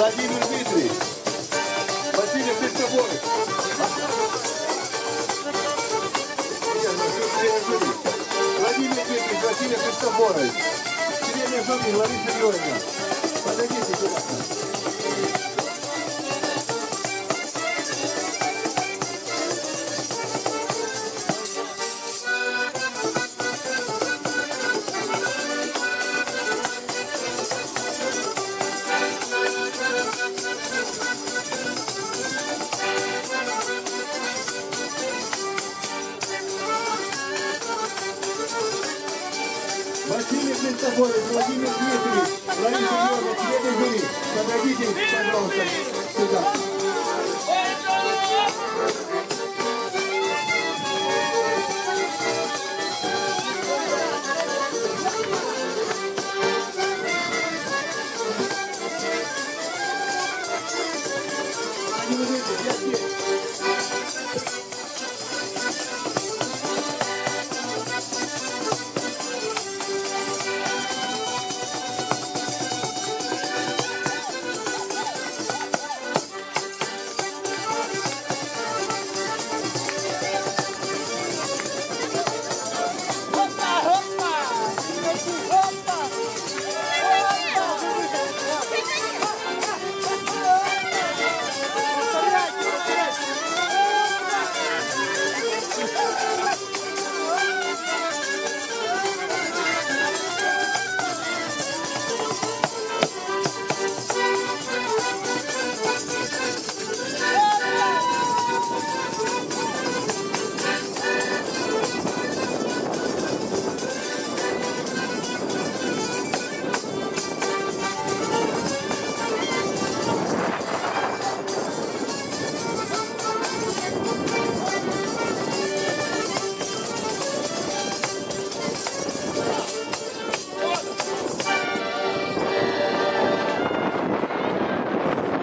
Владимир Дмитриевич, Василий Пестовой. Владимир Дмитриевич, Василий Пестовой. Сирена Зубин, Лариса Георгиевна. Подойдите сюда. Василий Христофорович, Владимир Дмитриевич, Лариса Георгиевна, члены жюри. Подойдите, пожалуйста,